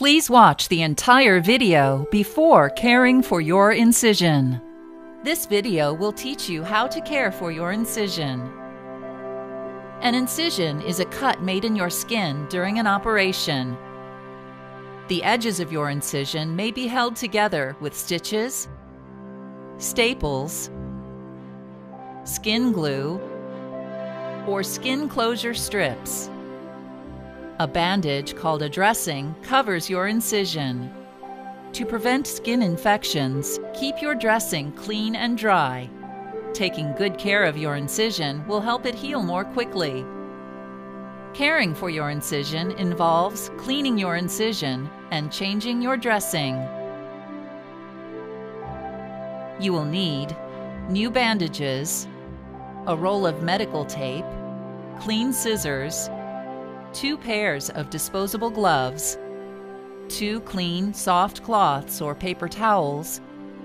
Please watch the entire video before caring for your incision. This video will teach you how to care for your incision. An incision is a cut made in your skin during an operation. The edges of your incision may be held together with stitches, staples, skin glue, or skin closure strips. A bandage called a dressing covers your incision. To prevent skin infections, keep your dressing clean and dry. Taking good care of your incision will help it heal more quickly. Caring for your incision involves cleaning your incision and changing your dressing. You will need new bandages, a roll of medical tape, clean scissors, two pairs of disposable gloves, two clean soft cloths or paper towels,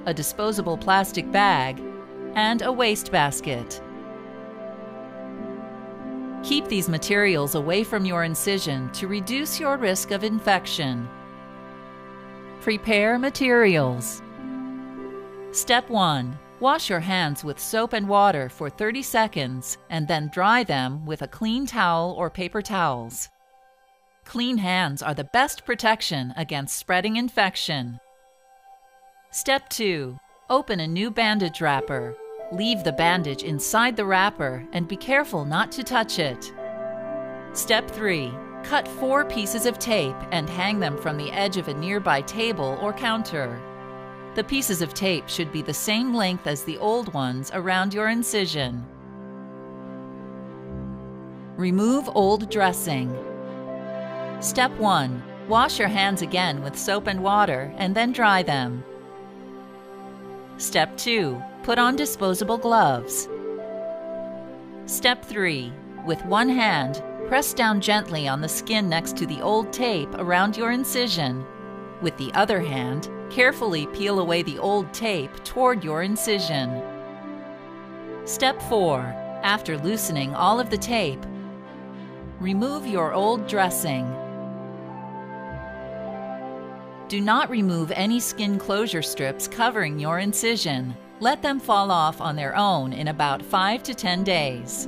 a disposable plastic bag, and a wastebasket. Keep these materials away from your incision to reduce your risk of infection. Prepare materials. Step 1. Wash your hands with soap and water for 30 seconds and then dry them with a clean towel or paper towels. Clean hands are the best protection against spreading infection. Step 2. Open a new bandage wrapper. Leave the bandage inside the wrapper and be careful not to touch it. Step 3. Cut four pieces of tape and hang them from the edge of a nearby table or counter. The pieces of tape should be the same length as the old ones around your incision. Remove old dressing. Step 1. Wash your hands again with soap and water and then dry them. Step 2. Put on disposable gloves. Step 3. With one hand, press down gently on the skin next to the old tape around your incision. With the other hand, Carefully peel away the old tape toward your incision. Step 4. After loosening all of the tape, remove your old dressing. Do not remove any skin closure strips covering your incision. Let them fall off on their own in about 5 to 10 days.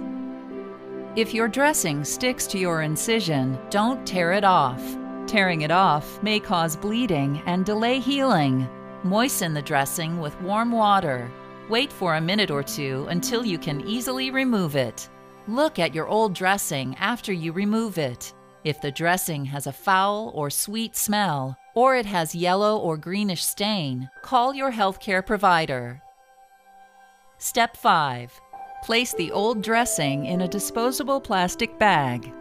If your dressing sticks to your incision, don't tear it off. Tearing it off may cause bleeding and delay healing. Moisten the dressing with warm water. Wait for a minute or two until you can easily remove it. Look at your old dressing after you remove it. If the dressing has a foul or sweet smell, or it has yellow or greenish stain, call your healthcare provider. Step 5. Place the old dressing in a disposable plastic bag.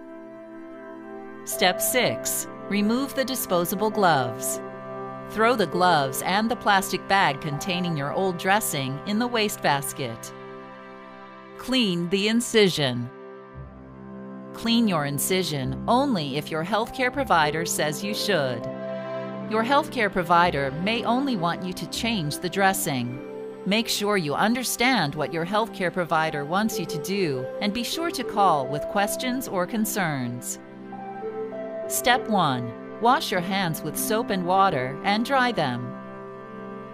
Step 6. Remove the disposable gloves. Throw the gloves and the plastic bag containing your old dressing in the wastebasket. Clean the incision. Clean your incision only if your healthcare provider says you should. Your healthcare provider may only want you to change the dressing. Make sure you understand what your healthcare provider wants you to do and be sure to call with questions or concerns. Step 1. Wash your hands with soap and water and dry them.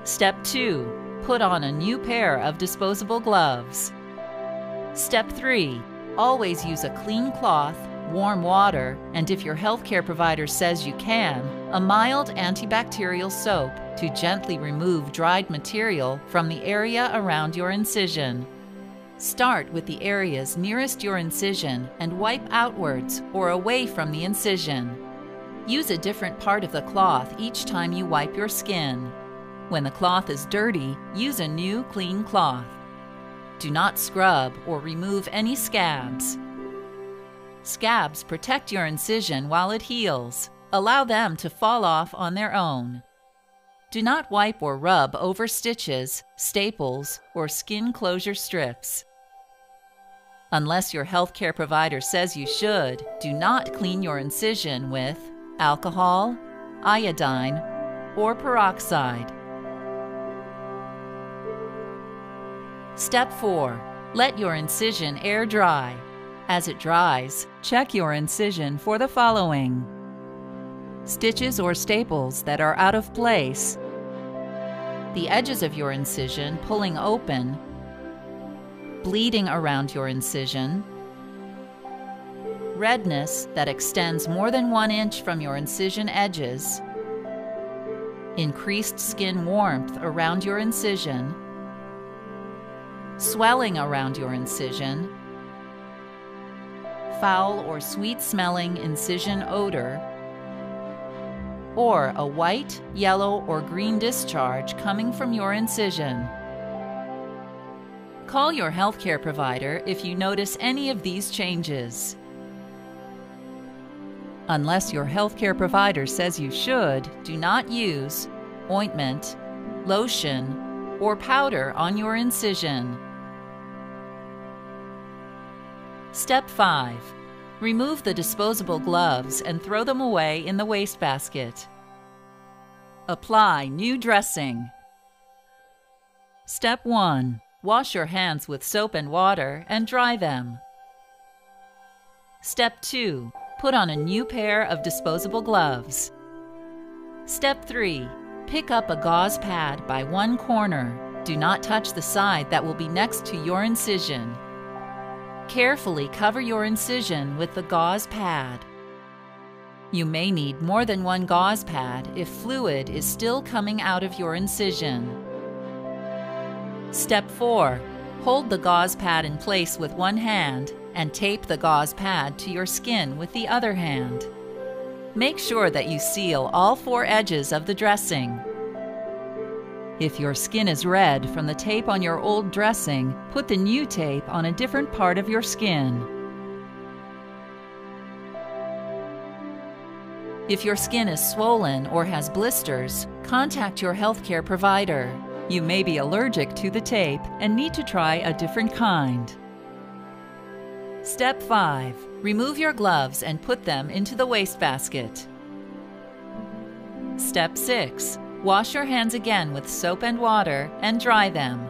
Step 2. Put on a new pair of disposable gloves. Step 3. Always use a clean cloth, warm water, and if your healthcare provider says you can, a mild antibacterial soap to gently remove dried material from the area around your incision. Start with the areas nearest your incision and wipe outwards or away from the incision. Use a different part of the cloth each time you wipe your skin. When the cloth is dirty, use a new clean cloth. Do not scrub or remove any scabs. Scabs protect your incision while it heals. Allow them to fall off on their own. Do not wipe or rub over stitches, staples, or skin closure strips. Unless your healthcare provider says you should, do not clean your incision with alcohol, iodine, or peroxide. Step 4. Let your incision air dry. As it dries, check your incision for the following stitches or staples that are out of place, the edges of your incision pulling open, bleeding around your incision, redness that extends more than one inch from your incision edges, increased skin warmth around your incision, swelling around your incision, foul or sweet smelling incision odor, or a white, yellow, or green discharge coming from your incision. Call your healthcare provider if you notice any of these changes. Unless your healthcare provider says you should, do not use ointment, lotion, or powder on your incision. Step 5. Remove the disposable gloves and throw them away in the wastebasket. Apply new dressing. Step 1. Wash your hands with soap and water and dry them. Step 2. Put on a new pair of disposable gloves. Step 3. Pick up a gauze pad by one corner. Do not touch the side that will be next to your incision. Carefully cover your incision with the gauze pad. You may need more than one gauze pad if fluid is still coming out of your incision. Step 4. Hold the gauze pad in place with one hand and tape the gauze pad to your skin with the other hand. Make sure that you seal all four edges of the dressing. If your skin is red from the tape on your old dressing, put the new tape on a different part of your skin. If your skin is swollen or has blisters, contact your healthcare provider. You may be allergic to the tape and need to try a different kind. Step 5. Remove your gloves and put them into the wastebasket. Step 6. Wash your hands again with soap and water and dry them.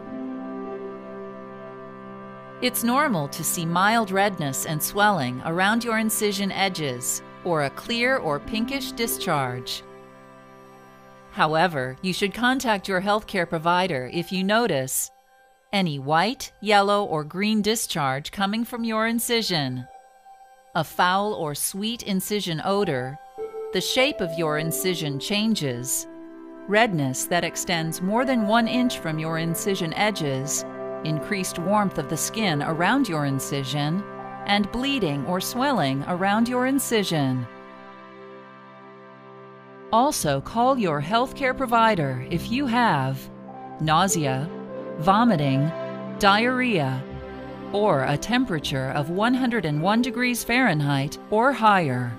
It's normal to see mild redness and swelling around your incision edges or a clear or pinkish discharge. However, you should contact your healthcare provider if you notice any white, yellow, or green discharge coming from your incision, a foul or sweet incision odor, the shape of your incision changes, redness that extends more than one inch from your incision edges, increased warmth of the skin around your incision, and bleeding or swelling around your incision. Also, call your healthcare provider if you have nausea, vomiting, diarrhea, or a temperature of 101 degrees Fahrenheit or higher.